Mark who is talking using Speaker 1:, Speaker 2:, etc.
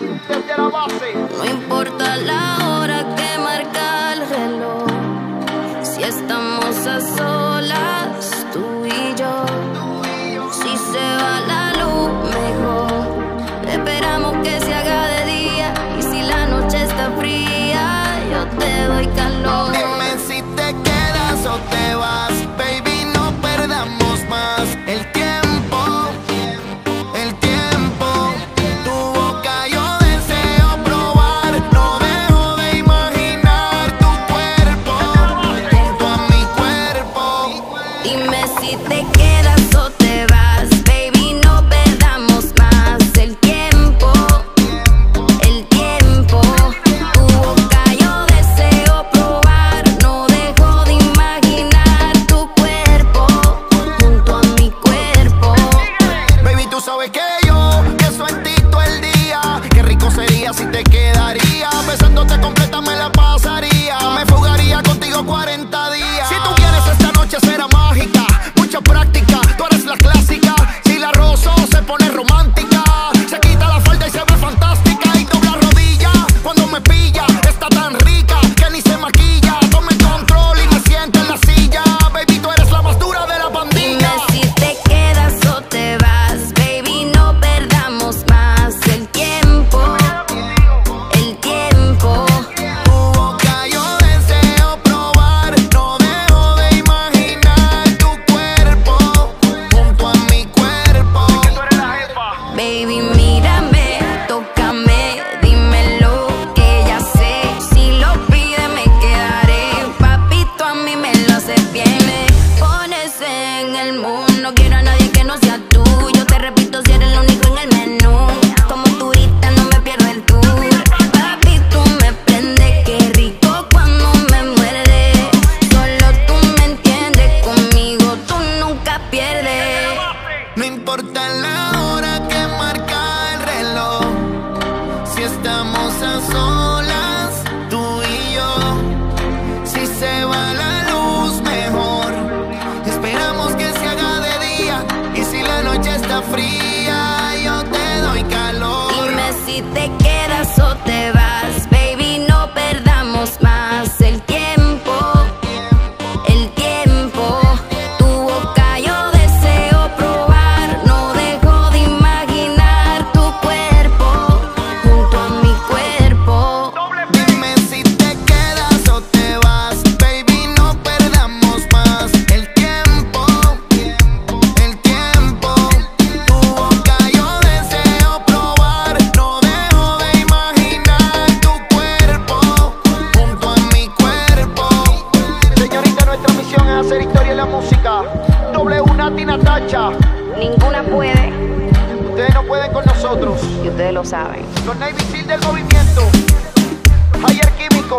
Speaker 1: No importa la hora que marca el reloj, si estamos a solas, tú y yo. Si se va la luz, mejor. Esperamos que se haga de día. Y si la noche está fría, yo te doy calor.
Speaker 2: Dime si te quedas o te Besándote completa me la pasaría. Me fugaría contigo 40 días. Si tú quieres, esta noche será mágica. Mucha práctica, Baby,
Speaker 1: mírame, tócame, dímelo que ya sé. Si lo pide, me quedaré. Papito, a mí me lo hace bien. Pones en el mundo. No quiero a nadie que no sea tú. Yo te repito, si eres el único en el menú. Como turista, no me pierdo el tour. Papi, tú me prendes. Qué rico cuando me muerde. Solo tú me entiendes. Conmigo tú nunca pierdes.
Speaker 2: No importa la hora noche está fría, yo te doy calor.
Speaker 1: Dime si te quedas o te vas,
Speaker 3: nosotros.
Speaker 1: y ustedes lo saben.
Speaker 3: Los Navy Seal del movimiento. Ayer Químico.